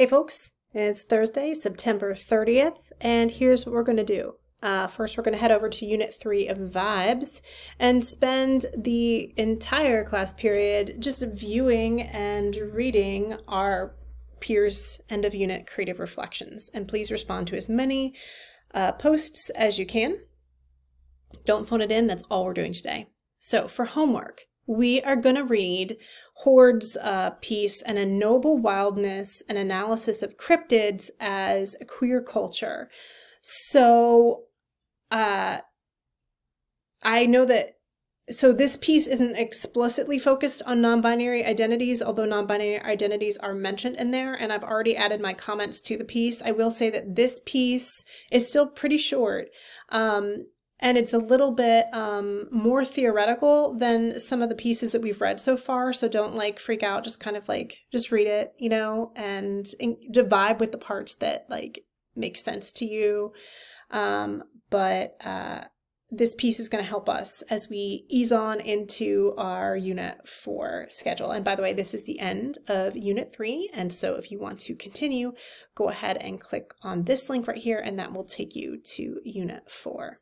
Hey folks, it's Thursday, September 30th, and here's what we're going to do. Uh, first, we're going to head over to Unit 3 of Vibes and spend the entire class period just viewing and reading our peers end of unit creative reflections. And please respond to as many uh, posts as you can. Don't phone it in, that's all we're doing today. So, for homework, we are going to read Hoard's uh, piece, An Ennoble Wildness, an analysis of cryptids as a queer culture. So, uh, I know that so this piece isn't explicitly focused on non-binary identities, although non-binary identities are mentioned in there, and I've already added my comments to the piece. I will say that this piece is still pretty short. Um, and it's a little bit um, more theoretical than some of the pieces that we've read so far. So don't like freak out. Just kind of like just read it, you know, and, and vibe with the parts that like make sense to you. Um, but uh, this piece is going to help us as we ease on into our Unit 4 schedule. And by the way, this is the end of Unit 3. And so if you want to continue, go ahead and click on this link right here, and that will take you to Unit 4.